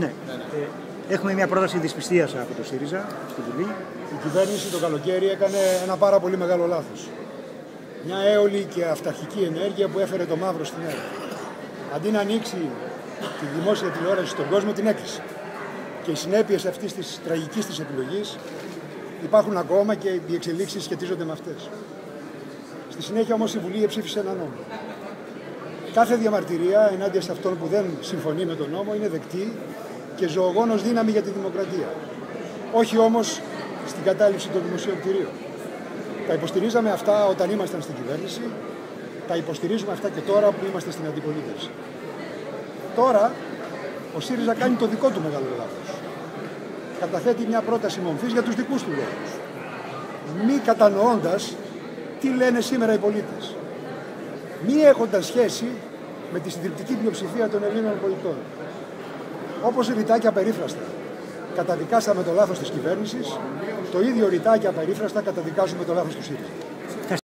Ναι. Ε, έχουμε μια πρόταση δυσπιστίας από το ΣΥΡΙΖΑ στη Βουλή. Η κυβέρνηση το καλοκαίρι έκανε ένα πάρα πολύ μεγάλο λάθος. Μια έολη και αυταρχική ενέργεια που έφερε το μαύρο στην Ελλάδα. Αντί να ανοίξει τη δημόσια τηλεόραση στον κόσμο, την έκλεισε. Και οι συνέπειες αυτής της τραγικής της επιλογής υπάρχουν ακόμα και οι εξελίξεις σχετίζονται με αυτές. Στη συνέχεια όμως η Βουλή ψήφισε ένα νόμο. Κάθε διαμαρτυρία ενάντια σε αυτόν που δεν συμφωνεί με τον νόμο είναι δεκτή και ζωογόνος δύναμη για τη δημοκρατία. Όχι όμως στην κατάληψη των δημοσίων κτηρίων. Τα υποστηρίζαμε αυτά όταν ήμασταν στην κυβέρνηση, τα υποστηρίζουμε αυτά και τώρα που είμαστε στην αντιπολίτευση. Τώρα ο ΣΥΡΙΖΑ κάνει το δικό του μεγάλο λάθος. Καταθέτει μια πρόταση μομφής για τους δικούς του λόγους. Μη κατανοώντας τι λένε σήμερα οι πολίτες. Μη έχοντας σχέση με τη συντριπτική πλειοψηφία των Ελλήνων πολιτών. Όπως ρητά και απερίφραστα καταδικάσαμε το λάθος της κυβέρνησης, το ίδιο ρητά και απερίφραστα καταδικάζουμε το λάθος του ΣΥΡΙΖΑ.